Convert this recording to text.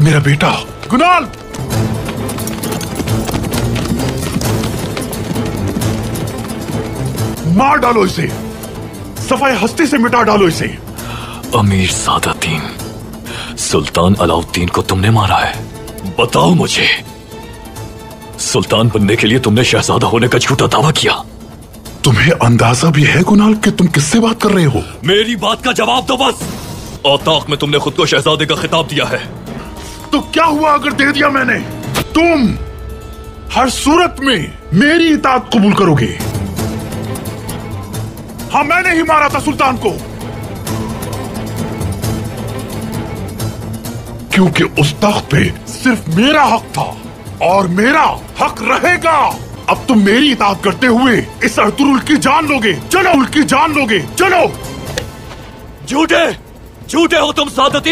मेरा बेटा। गुनाल! मार डालो इसे। सफ़ाई हस्ती से मिटा डालो इसे। अमीर सादातीन सुल्तान अलाउद्दीन को तुमने मारा है। बताओ मुझे सुल्तान बनने के लिए तुमने शहजादा होने का झूठा दावा किया। तुम्हें अंदाज़ा भी है कुणाल कि तुम किससे बात कर रहे हो? मेरी बात का जवाब दो बस। औताक में तुमने खुद को शहजादे का खिताब दिया है। क्या हुआ अगर दे दिया मैंने? तुम हर सूरत में मेरी इताद कबूल करोगे। हाँ मैंने ही मारा था सुल्तान को। क्योंकि उस तख्त पे सिर्फ़ मेरा हक था और मेरा हक रहेगा। अब तुम मेरी इताद करते हुए इस अर्तुरुल की जान लोगे। चलो उल्की जान लोगे। चलो। झूठे झूठे हो तुम, सादती।